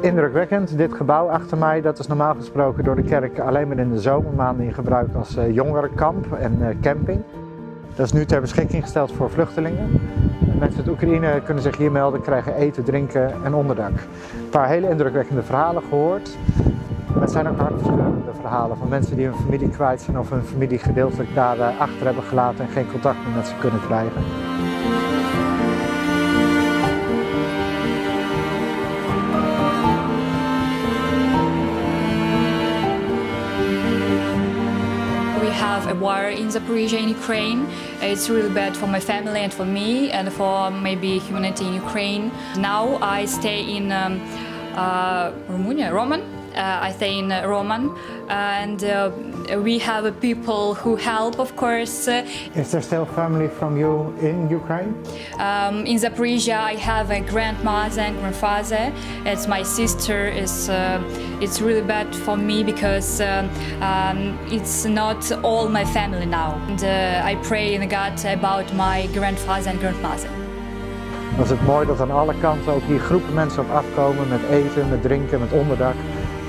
Indrukwekkend, dit gebouw achter mij, dat is normaal gesproken door de kerk alleen maar in de zomermaanden in gebruik als uh, jongerenkamp en uh, camping. Dat is nu ter beschikking gesteld voor vluchtelingen. Mensen uit Oekraïne kunnen zich hier melden, krijgen eten, drinken en onderdak. Een paar hele indrukwekkende verhalen gehoord. Het zijn ook hartverscheurende verhalen van mensen die hun familie kwijt zijn of hun familie gedeeltelijk daar uh, achter hebben gelaten en geen contact meer met ze kunnen krijgen. Have a war in Zaporizhia in Ukraine. It's really bad for my family and for me and for maybe humanity in Ukraine. Now I stay in um, uh, Romania, Roman. Uh, I stay in uh, Roman and uh, we have people who help, of course. Is there still family from you in Ukraine? Um, in Zaporizhia, I have a grandmother and grandfather. It's my sister. It's uh, it's really bad for me because um, um, it's not all my family now. And uh, I pray in God about my grandfather and grandmother. Dan is het mooi dat aan alle kanten ook hier groepen mensen op afkomen met eten, met drinken, met onderdak.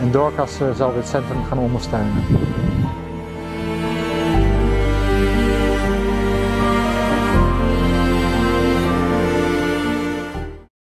En Doorkas zal dit centrum gaan ondersteunen.